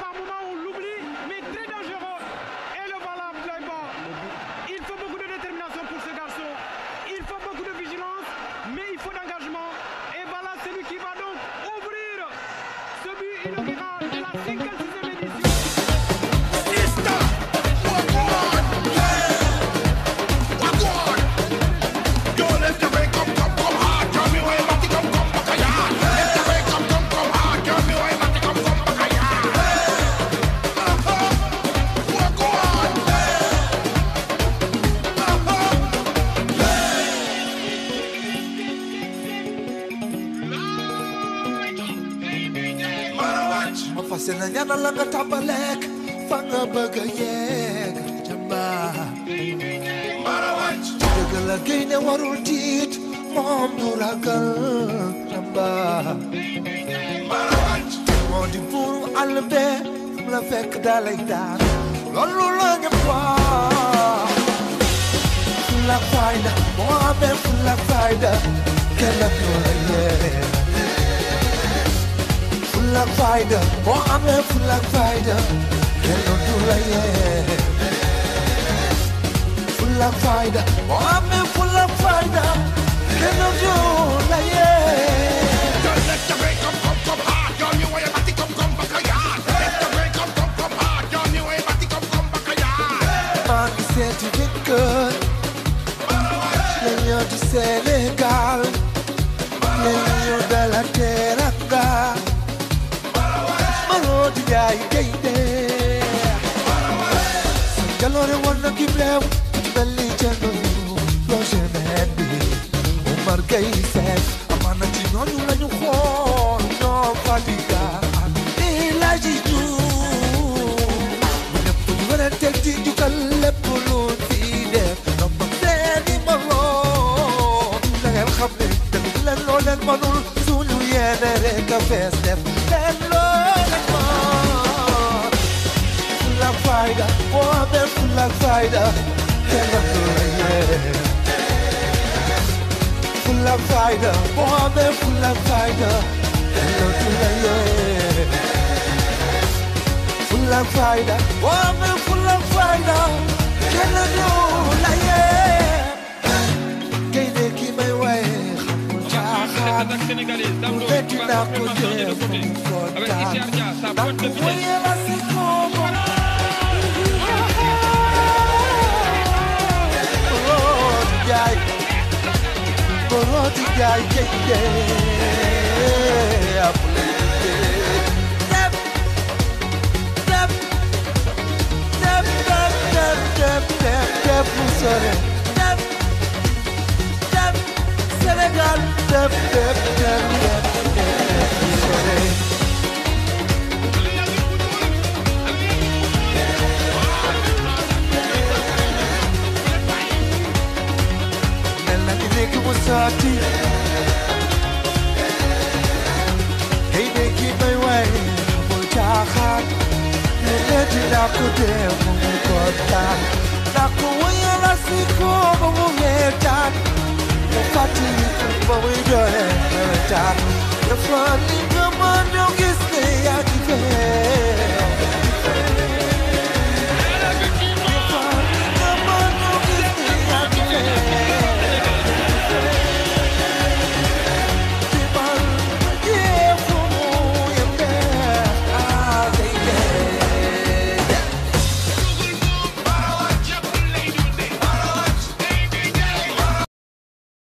par moments on l'oublie, mais très dangereux. Et le voilà. Il faut beaucoup de détermination pour ce garçon. Il faut beaucoup de vigilance, mais il faut d'engagement. Et voilà celui qui va donc ouvrir ce but inaugural de la 56 fas yéene ñaanal la nga tàmbaleek fa nga bëgg a yegg jàmbaar dëgg la gaynde warul tiit moom du ragal jàmbaar moo di buuru àll fu la fekk dalay daan. Loolu la ñëpp wax fulla fayda moo amee fulla fayda kenn du la yee. like fighter. Oh, I'm a fool like fighter. Hello, do like yeah. Full like fighter. Oh, I'm a like fighter. Hello, do like yeah. Don't let the break come, come, come hard. Don't you worry about come, come back a yard. Let the break come, come, come hard. Don't you worry about come, come back a. Man, you said to get good. Then you're to legal. Then you're to legal. صوتي جاي جيده قالوا لي ورك بلاو بلي جنو لو شمال بي عمر قيسك أمانة جنون ولا نخون نو فاتيكا إلا جنو ونبتو ولا تجديد قلب قلوب إيدك ربك ثاني مرة لغا الخبر تغلل ولا المنور سولو يا نارك فاستف لغا faida, oh, fighter, la faida, ela é. Fula faida, oh, dentro la faida, fighter, é. Fula fighter, oh, dentro la faida, ela é. Quem de que me vai? attaque sénégalaise d'Amro qui va frapper Marcelino Boké avec Isher Dia, sa boîte de vitesse. yeah, yeah, yeah. Step, step, step, step, step, step, step, step, step, step, step, Hideki Wasati Hideki Baiwai Wajahat Nileti Lakude Mungkota Lakuwaya Rasiko Munghetat Mufati Kumbawidoe Munghetat Yafani